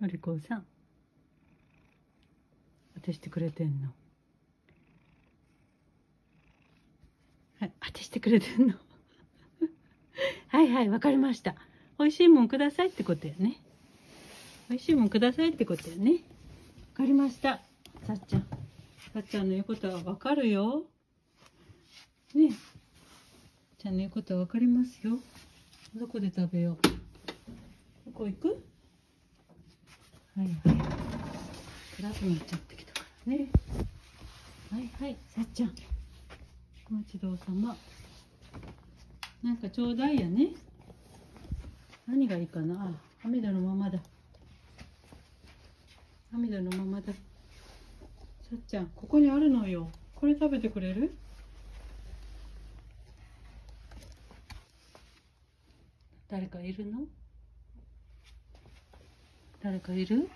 のりこさん。当てしてくれてんの。はい当てしてくれてんの。はいはいわかりました。美味しいもんくださいってことやね。美味しいもんくださいってことやね。わかりました。さっちゃん。さっちゃんの言うことはわかるよ。ね。ちゃんの言うことはわかりますよ。どこで食べよう。どこ行く？はいはい。暗くなっちゃってきたからね。はいはいさっちゃん。お待ちどうさまなんかちょうだいやね。何がいいかな。あハミダのままだ。ハミダのままだ。さっちゃんここにあるのよ。これ食べてくれる？誰かいるの？誰かいる？